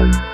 Bye.